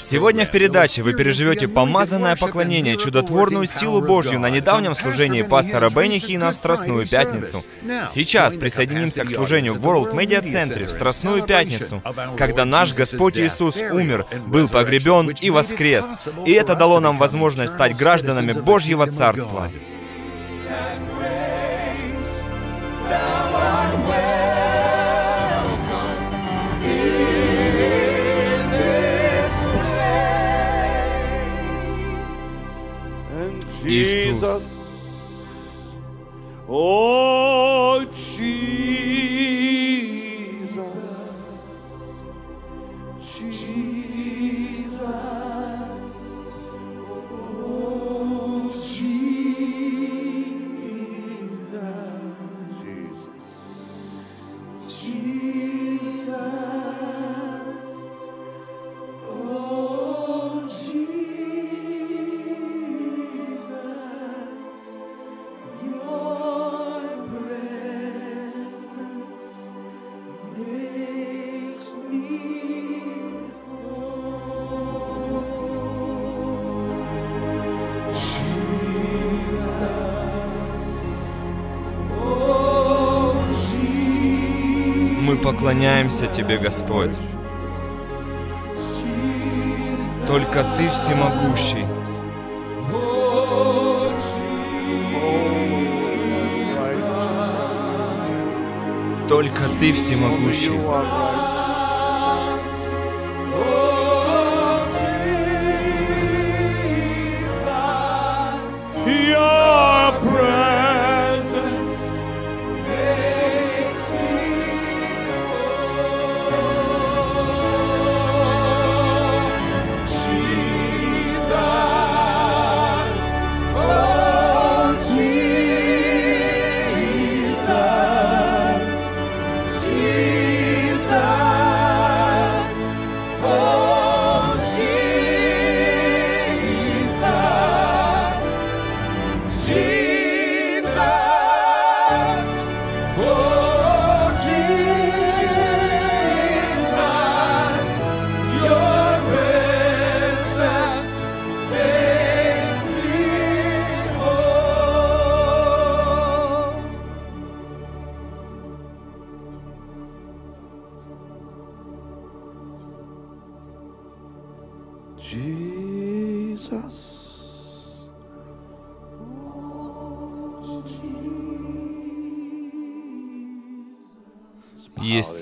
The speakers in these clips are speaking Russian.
Сегодня в передаче вы переживете помазанное поклонение, чудотворную силу Божью на недавнем служении пастора Бенни Хина в Страстную Пятницу. Сейчас присоединимся к служению в World Media Центре в Страстную Пятницу, когда наш Господь Иисус умер, был погребен и воскрес. И это дало нам возможность стать гражданами Божьего Царства. Иисус. Oh, Jesus. Jesus. Поклоняемся Тебе, Господь. Только Ты всемогущий. Только Ты всемогущий.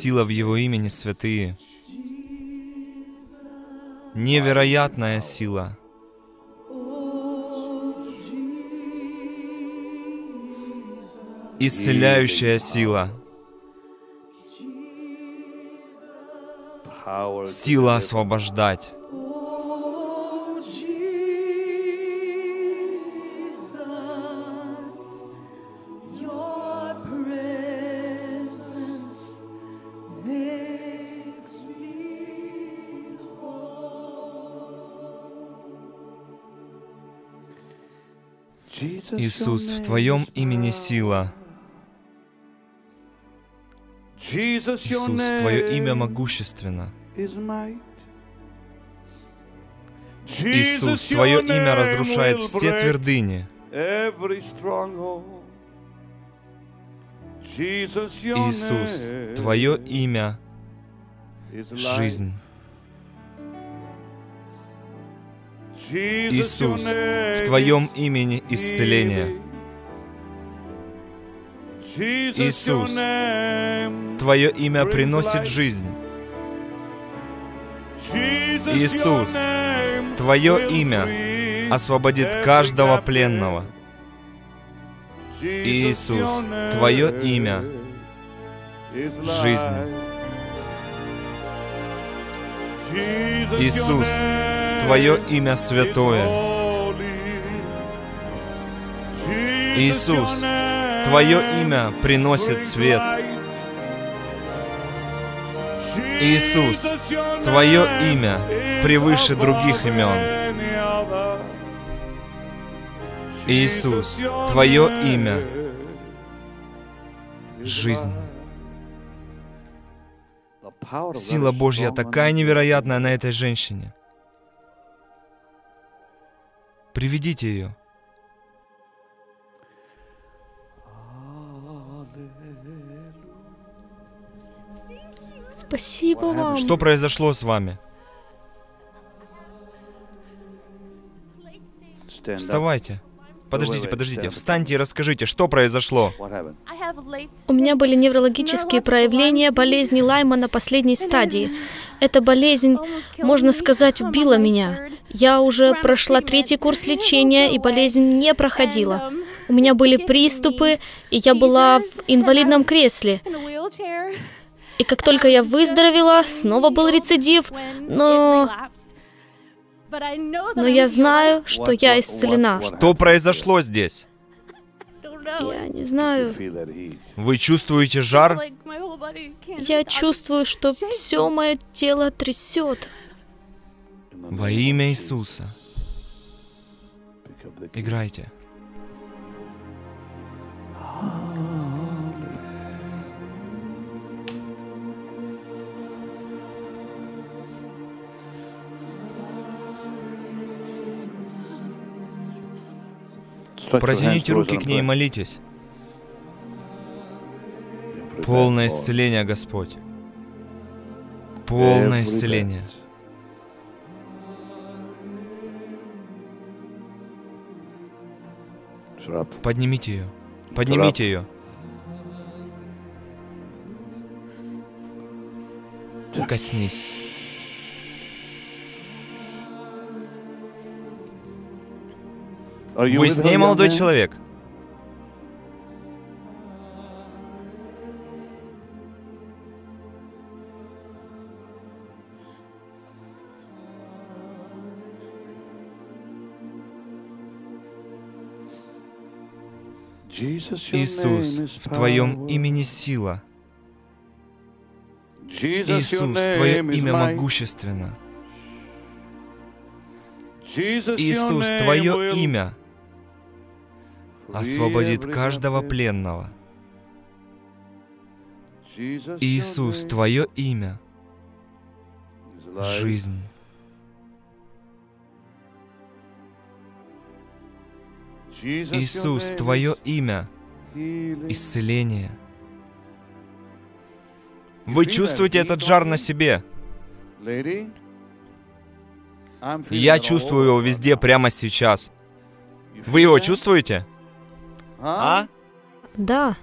Сила в Его имени, святые. Невероятная сила. Исцеляющая сила. Сила освобождать. Иисус, в Твоем имени сила. Иисус, Твое имя могущественно. Иисус, Твое имя разрушает все твердыни. Иисус, Твое имя — жизнь. Иисус, в Твоем имени исцеление. Иисус, Твое имя приносит жизнь. Иисус, Твое имя освободит каждого пленного. Иисус, Твое имя — жизнь. Иисус, Твое имя святое. Иисус, Твое имя приносит свет. Иисус, Твое имя превыше других имен. Иисус, Твое имя — жизнь. Сила Божья такая невероятная на этой женщине. Приведите ее. Спасибо вам. Что произошло с вами? Вставайте. Подождите, подождите. Встаньте и расскажите, что произошло. У меня были неврологические проявления болезни Лайма на последней стадии. Эта болезнь, можно сказать, убила меня. Я уже прошла третий курс лечения, и болезнь не проходила. У меня были приступы, и я была в инвалидном кресле. И как только я выздоровела, снова был рецидив, но... Но я знаю, что я исцелена. Что произошло здесь? Я не знаю. Вы чувствуете жар? Я чувствую, что все мое тело трясет. Во имя Иисуса. Играйте. Протяните руки к ней и молитесь. Полное исцеление, Господь. Полное исцеление. Поднимите ее. Поднимите ее. Коснись. Вы с ней, молодой человек? Иисус, в Твоем имени сила. Иисус, Твое имя могущественно. Иисус, Твое имя освободит каждого пленного. Иисус, Твое имя жизнь. Иисус, Твое имя исцеление. Вы чувствуете этот жар на себе. Я чувствую его везде прямо сейчас. Вы его чувствуете? Huh? А? Да,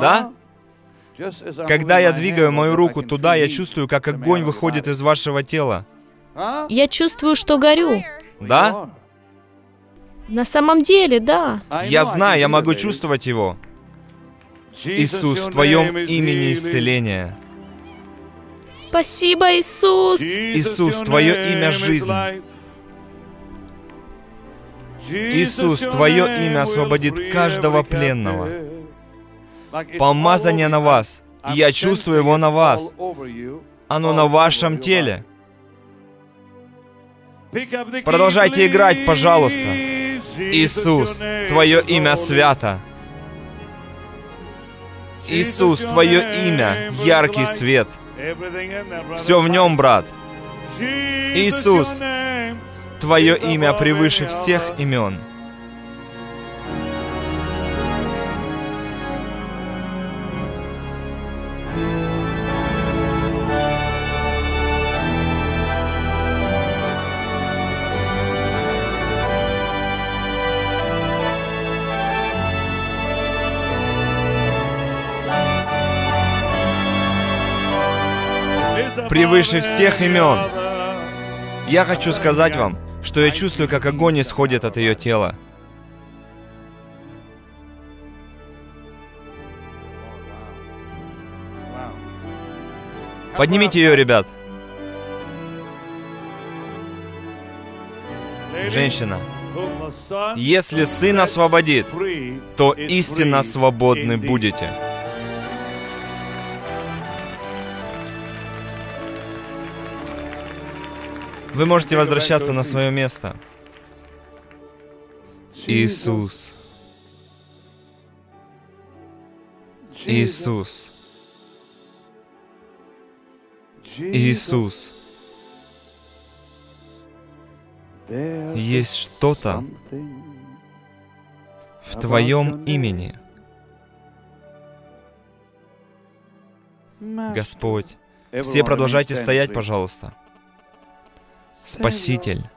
Да? Когда я двигаю мою руку туда, я чувствую, как огонь выходит из вашего тела. Huh? я чувствую, что горю. Да? На самом деле, да. Я знаю, я могу чувствовать его. Иисус, в Твоем имени исцеление. Спасибо, Иисус. Иисус, Твое имя жизнь. Иисус, Твое имя освободит каждого пленного. Помазание на вас. Я чувствую его на вас. Оно на вашем теле. Продолжайте играть, пожалуйста. Иисус, Твое имя свято. Иисус, Твое имя, яркий свет. Все в нем, брат. Иисус, Твое имя превыше всех имен. Превыше всех имен. Я хочу сказать вам, что я чувствую, как огонь исходит от ее тела. Поднимите ее, ребят. Женщина, если Сын освободит, то истинно свободны будете. Вы можете возвращаться на свое место. Иисус. Иисус. Иисус. Есть что-то в Твоем имени. Господь, все продолжайте стоять, пожалуйста. Спаситель.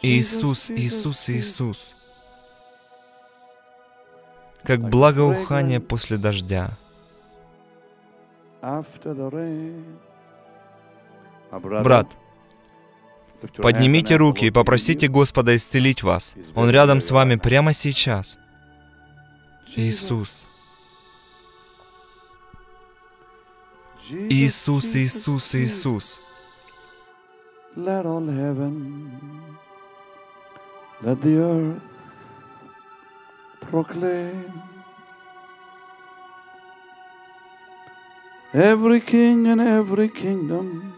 Иисус, Иисус, Иисус. Как благоухание после дождя. Брат, поднимите руки и попросите Господа исцелить вас. Он рядом с вами прямо сейчас. Иисус. Иисус, Иисус, Иисус. Let all heaven, let the earth proclaim. Every king and every kingdom,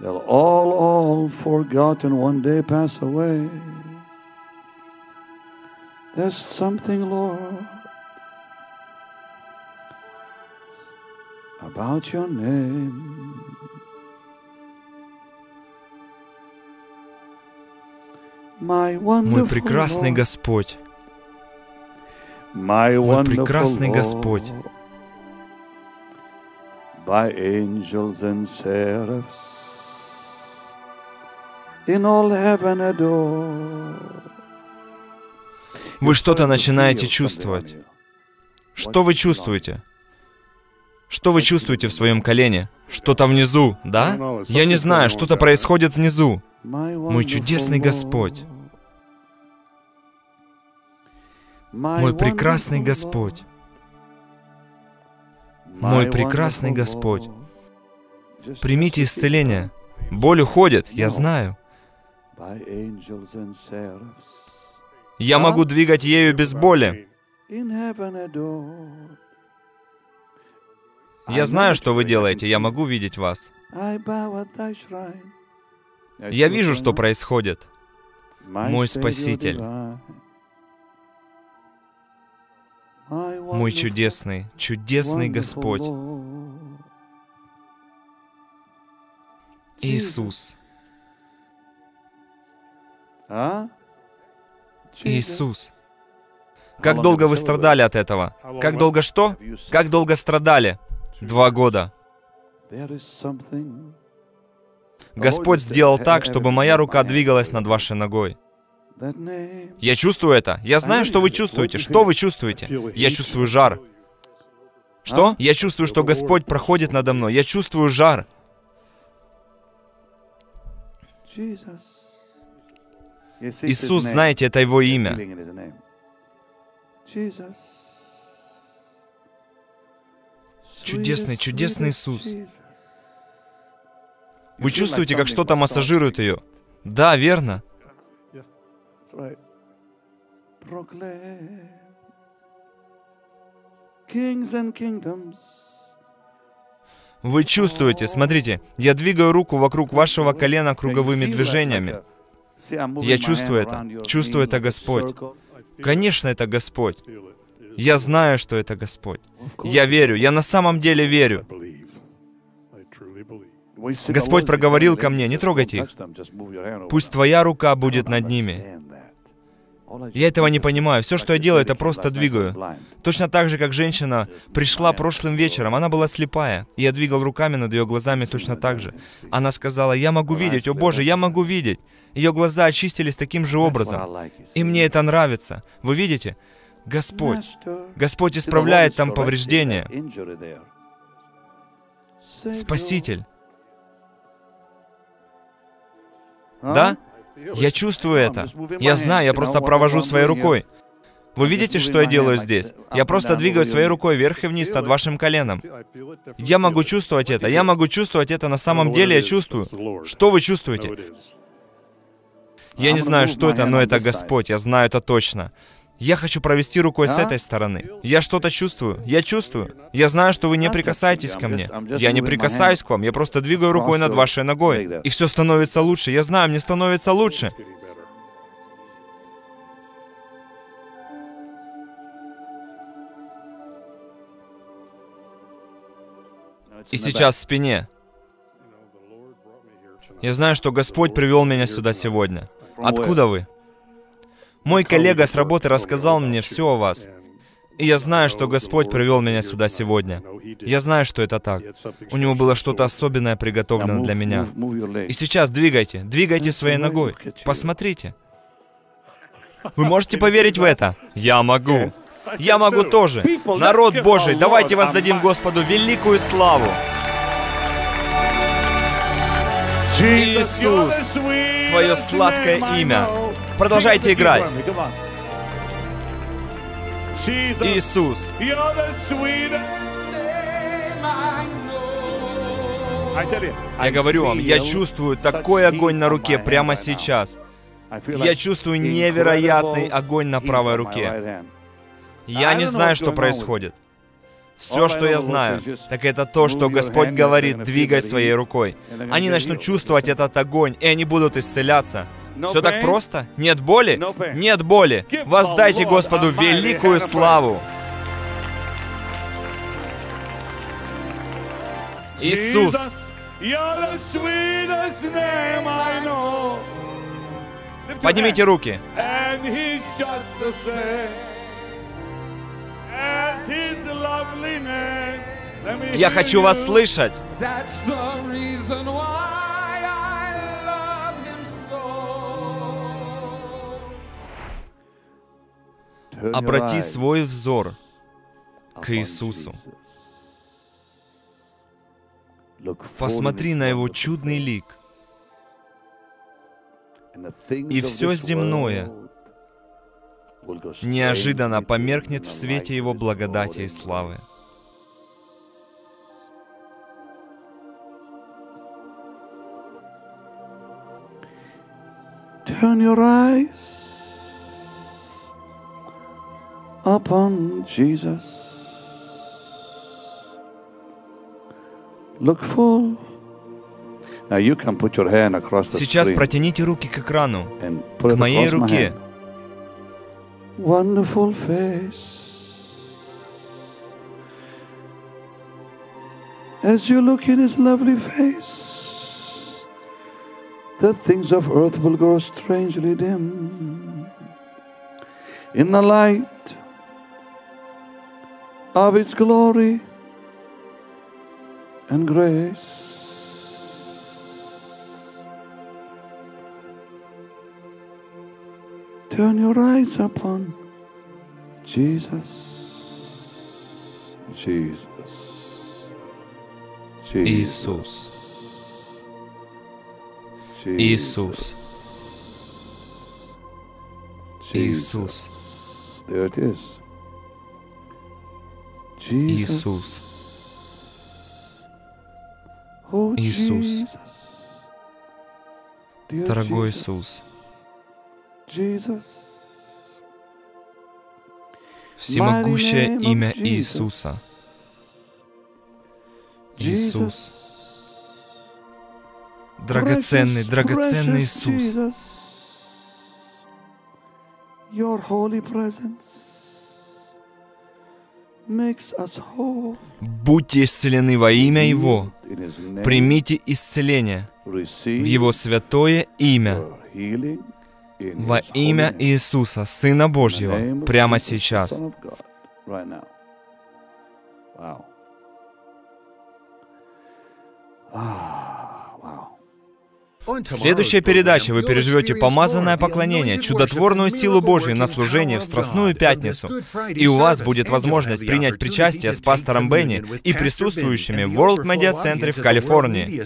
they'll all, all forgotten one day pass away. There's something, Lord, about your name. My Мой прекрасный Lord, Господь, мой прекрасный Господь, by angels and seraphs in all heaven adore. вы что-то начинаете чувствовать. Что вы чувствуете? Что вы чувствуете в своем колене? Что-то внизу, да? Я не знаю, что-то происходит внизу. Мой чудесный Господь, мой прекрасный Господь, мой прекрасный Господь. Примите исцеление. Боль уходит, я знаю. Я могу двигать ею без боли. Я знаю, что вы делаете, я могу видеть вас. Я вижу, что происходит. Мой Спаситель, Мой чудесный, чудесный Господь, Иисус, Иисус. Как долго вы страдали от этого? Как долго что? Как долго страдали? Два года. Господь сделал так, чтобы моя рука двигалась над вашей ногой. Я чувствую это. Я знаю, что вы чувствуете. Что вы чувствуете? Я чувствую жар. Что? Я чувствую, что Господь проходит надо мной. Я чувствую жар. Иисус, знаете, это Его имя. Чудесный, чудесный Иисус. Вы чувствуете, как что-то массажирует ее? Да, верно. Вы чувствуете, смотрите, я двигаю руку вокруг вашего колена круговыми движениями. Я чувствую это. Чувствую это Господь. Конечно, это Господь. Я знаю, что это Господь. Я верю, я на самом деле верю. Господь проговорил ко мне, не трогайте их. Пусть твоя рука будет над ними. Я этого не понимаю. Все, что я делаю, это просто двигаю. Точно так же, как женщина пришла прошлым вечером, она была слепая, и я двигал руками над ее глазами точно так же. Она сказала, я могу видеть, о Боже, я могу видеть. Ее глаза очистились таким же образом. И мне это нравится. Вы видите? Господь. Господь исправляет там повреждения. Спаситель. Да? Я чувствую это. Я знаю, я просто провожу своей рукой. Вы видите, что я делаю здесь? Я просто двигаю своей рукой вверх и вниз над вашим коленом. Я могу чувствовать это. Я могу чувствовать это на самом деле. Я чувствую. Что вы чувствуете? Я не знаю, что это, но это Господь. Я знаю это точно. Я хочу провести рукой с этой стороны. Я что-то чувствую. Я чувствую. Я знаю, что вы не прикасаетесь ко мне. Я не прикасаюсь к вам. Я просто двигаю рукой над вашей ногой. И все становится лучше. Я знаю, мне становится лучше. И сейчас в спине. Я знаю, что Господь привел меня сюда сегодня. Откуда вы? Мой коллега с работы рассказал мне все о вас. И я знаю, что Господь привел меня сюда сегодня. Я знаю, что это так. У него было что-то особенное приготовлено для меня. И сейчас двигайте, двигайте своей ногой. Посмотрите. Вы можете поверить в это? Я могу. Я могу тоже. Народ Божий, давайте воздадим Господу великую славу. Иисус, Твое сладкое имя. Продолжайте играть. Иисус, я говорю вам, я чувствую такой огонь на руке прямо сейчас. Я чувствую невероятный огонь на правой руке. Я не знаю, что происходит. Все, что я знаю, так это то, что Господь говорит, двигай своей рукой. Они начнут чувствовать этот огонь, и они будут исцеляться. Все так просто? Нет боли? Нет боли. Воздайте Господу великую славу. Иисус, поднимите руки. Я хочу вас слышать. Обрати свой взор к Иисусу. Посмотри на Его чудный лик. И все земное Неожиданно померкнет в свете Его благодати и славы. Turn your eyes upon Jesus. Look full. Now you can put your hand across the Сейчас протяните руки к экрану, к моей руке. Wonderful face. As you look in his lovely face, the things of earth will grow strangely dim. In the light of its glory and grace. Turn your eyes upon Jesus. Jesus. Иисус. Иисус. Иисус. There it is. Иисус. Oh, Иисус. Jesus. Дорогой Jesus. Иисус, Jesus. Всемогущее имя. Иисуса. Иисус. Драгоценный, драгоценный Иисус. Будьте исцелены во имя Его. Примите исцеление в Его святое имя. Во имя. Иисуса, Сына Божьего, прямо сейчас. Ah. В следующей передаче вы переживете помазанное поклонение, чудотворную силу Божью на служении в Страстную Пятницу. И у вас будет возможность принять причастие с пастором Бенни и присутствующими в World Media Центре в Калифорнии.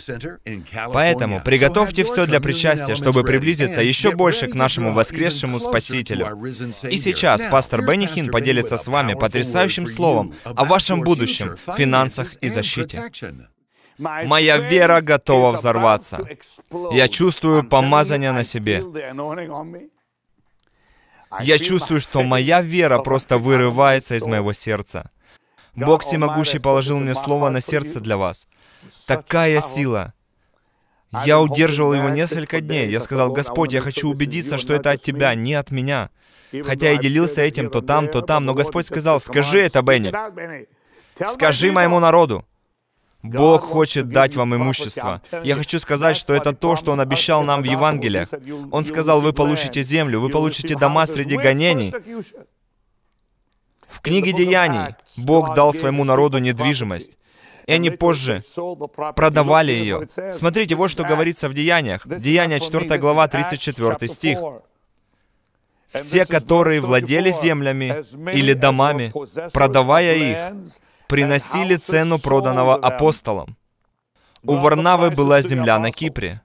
Поэтому приготовьте все для причастия, чтобы приблизиться еще больше к нашему воскресшему Спасителю. И сейчас пастор Бенни Хин поделится с вами потрясающим словом о вашем будущем, финансах и защите. Моя вера готова взорваться. Я чувствую помазание на себе. Я чувствую, что моя вера просто вырывается из моего сердца. Бог Всемогущий положил мне слово на сердце для вас. Такая сила. Я удерживал его несколько дней. Я сказал, Господь, я хочу убедиться, что это от Тебя, не от меня. Хотя и делился этим то там, то там, но Господь сказал, скажи это, Бенни. Скажи моему народу. Бог хочет дать вам имущество. Я хочу сказать, что это то, что Он обещал нам в Евангелиях. Он сказал, вы получите землю, вы получите дома среди гонений. В книге Деяний Бог дал своему народу недвижимость. И они позже продавали ее. Смотрите, вот что говорится в Деяниях. Деяния 4 глава, 34 стих. Все, которые владели землями или домами, продавая их, приносили цену проданного апостолом. У Варнавы была земля на Кипре.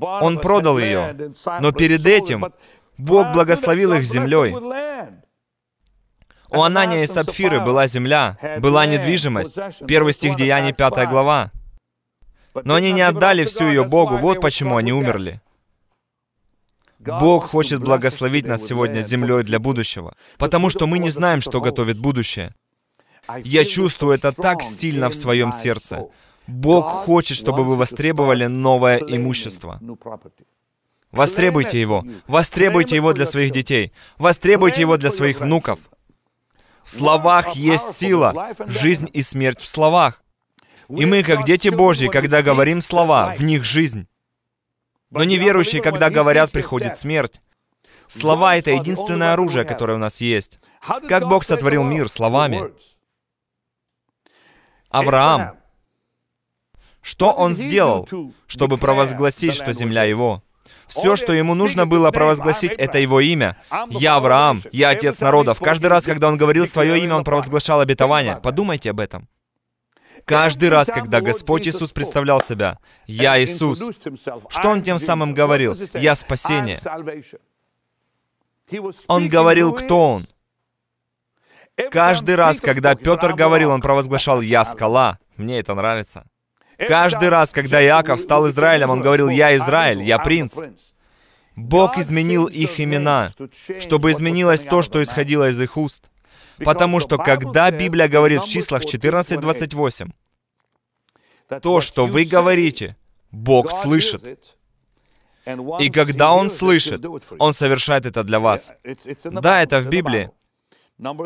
Он продал ее, но перед этим Бог благословил их землей. У Анания и Сапфиры была земля, была недвижимость. Первый стих Деяний, 5 глава. Но они не отдали всю ее Богу, вот почему они умерли. Бог хочет благословить нас сегодня землей для будущего, потому что мы не знаем, что готовит будущее. Я чувствую это так сильно в своем сердце. Бог хочет, чтобы вы востребовали новое имущество. Востребуйте его. Востребуйте его для своих детей. Востребуйте его для своих внуков. В словах есть сила. Жизнь и смерть в словах. И мы, как дети Божьи, когда говорим слова, в них жизнь. Но неверующие, когда говорят, приходит смерть. Слова — это единственное оружие, которое у нас есть. Как Бог сотворил мир словами? Авраам. Что он сделал, чтобы провозгласить, что земля его? Все, что ему нужно было провозгласить, это его имя. Я Авраам, я отец народов. Каждый раз, когда он говорил свое имя, он провозглашал обетование. Подумайте об этом. Каждый раз, когда Господь Иисус представлял себя, «Я Иисус», что Он тем самым говорил? «Я спасение». Он говорил, кто Он. Каждый раз, когда Петр говорил, он провозглашал «Я скала». Мне это нравится. Каждый раз, когда Иаков стал Израилем, он говорил «Я Израиль, я принц». Бог изменил их имена, чтобы изменилось то, что исходило из их уст. Потому что когда Библия говорит в числах 14.28, то, что вы говорите, Бог слышит. И когда Он слышит, Он совершает это для вас. Да, это в Библии.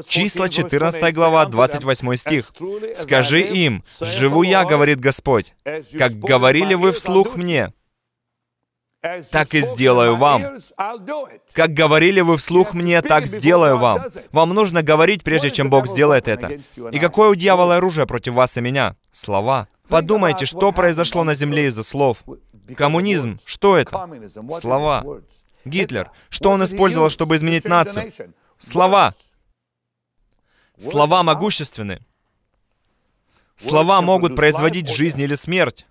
Числа 14 глава, 28 стих. «Скажи им, живу я, говорит Господь, как говорили вы вслух мне, так и сделаю вам. Как говорили вы вслух мне, так сделаю вам. Вам нужно говорить, прежде чем Бог сделает это. И какое у дьявола оружие против вас и меня? Слова. Подумайте, что произошло на земле из-за слов. Коммунизм, что это? Слова. Гитлер, что он использовал, чтобы изменить нацию? Слова. Слова могущественны. Слова могут производить жизнь или смерть.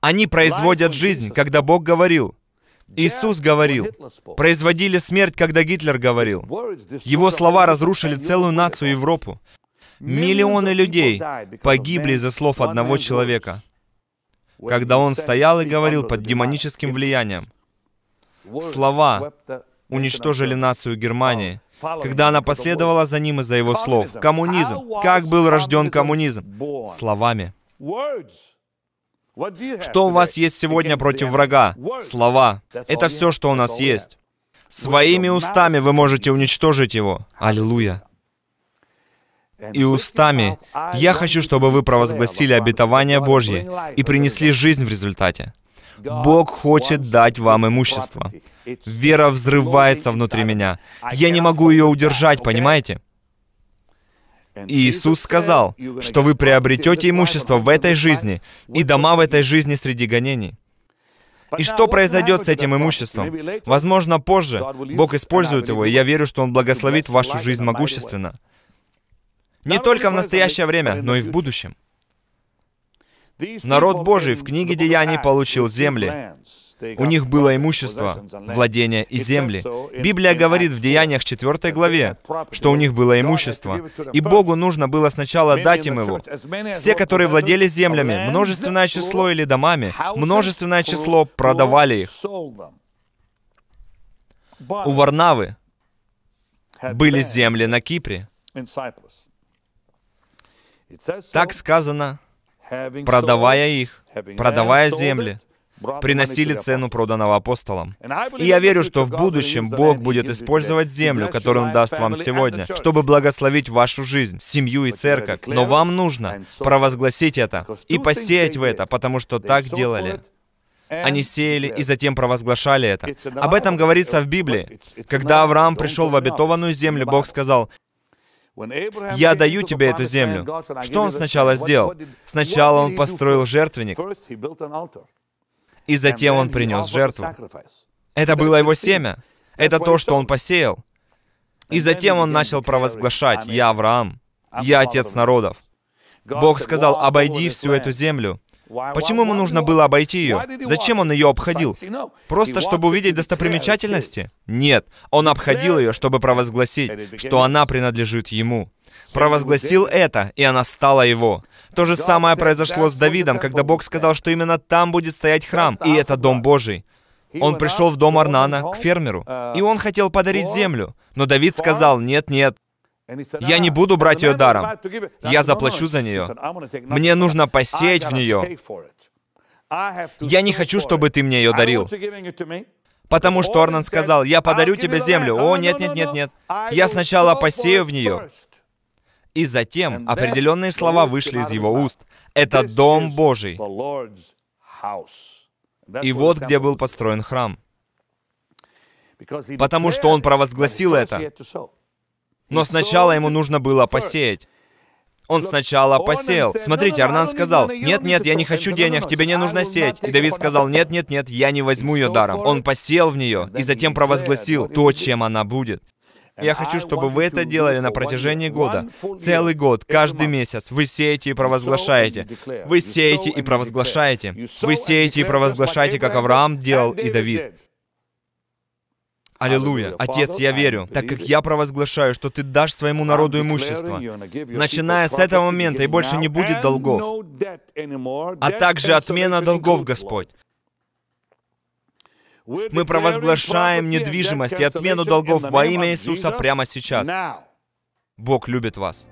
Они производят жизнь, когда Бог говорил. Иисус говорил. Производили смерть, когда Гитлер говорил. Его слова разрушили целую нацию Европу. Миллионы людей погибли из-за слов одного человека, когда он стоял и говорил под демоническим влиянием. Слова уничтожили нацию Германии, когда она последовала за ним из-за его слов. Коммунизм. Как был рожден коммунизм? Словами. Что у вас есть сегодня против врага? Слова. Это все, что у нас есть. Своими устами вы можете уничтожить его. Аллилуйя. И устами я хочу, чтобы вы провозгласили обетование Божье и принесли жизнь в результате. Бог хочет дать вам имущество. Вера взрывается внутри меня. Я не могу ее удержать, понимаете? И Иисус сказал, что вы приобретете имущество в этой жизни и дома в этой жизни среди гонений. И что произойдет с этим имуществом? Возможно, позже Бог использует его, и я верю, что Он благословит вашу жизнь могущественно. Не только в настоящее время, но и в будущем. Народ Божий в книге Деяний получил земли. У них было имущество, владение и земли. Библия говорит в Деяниях 4 главе, что у них было имущество, и Богу нужно было сначала дать им его. Все, которые владели землями, множественное число или домами, множественное число продавали их. У Варнавы были земли на Кипре. Так сказано, продавая их, продавая земли, приносили цену проданного апостолам. И я верю, что в будущем Бог будет использовать землю, которую Он даст вам сегодня, чтобы благословить вашу жизнь, семью и церковь. Но вам нужно провозгласить это и посеять в это, потому что так делали. Они сеяли и затем провозглашали это. Об этом говорится в Библии. Когда Авраам пришел в обетованную землю, Бог сказал, «Я даю тебе эту землю». Что он сначала сделал? Сначала он построил жертвенник, и затем он принес жертву. Это было его семя. Это то, что он посеял. И затем он начал провозглашать, «Я Авраам, я отец народов». Бог сказал, «Обойди всю эту землю». Почему ему нужно было обойти ее? Зачем он ее обходил? Просто чтобы увидеть достопримечательности? Нет, он обходил ее, чтобы провозгласить, что она принадлежит ему. Провозгласил это, и она стала его. То же самое произошло с Давидом, когда Бог сказал, что именно там будет стоять храм, и это Дом Божий. Он пришел в дом Арнана, к фермеру, и он хотел подарить землю. Но Давид сказал, нет, нет, я не буду брать ее даром. Я заплачу за нее. Мне нужно посеять в нее. Я не хочу, чтобы ты мне ее дарил. Потому что Орнан сказал, я подарю тебе землю. О, нет, нет, нет, нет. Я сначала посею в нее. И затем определенные слова вышли из его уст. Это Дом Божий. И вот где был построен храм. Потому что он провозгласил это. Но сначала ему нужно было посеять. Он сначала посеял. Смотрите, Арнан сказал, «Нет, нет, я не хочу денег, тебе не нужно сеять». И Давид сказал, «Нет, нет, нет, я не возьму ее даром». Он посеял в нее и затем провозгласил то, чем она будет. Я хочу, чтобы вы это делали на протяжении года. Целый год, каждый месяц. Вы сеете и провозглашаете. Вы сеете и провозглашаете. Вы сеете и провозглашаете, как Авраам делал и Давид. Аллилуйя. Отец, я верю, так как я провозглашаю, что Ты дашь своему народу имущество. Начиная с этого момента и больше не будет долгов, а также отмена долгов, Господь. Мы провозглашаем недвижимость и отмену долгов во имя Иисуса прямо сейчас. Бог любит вас.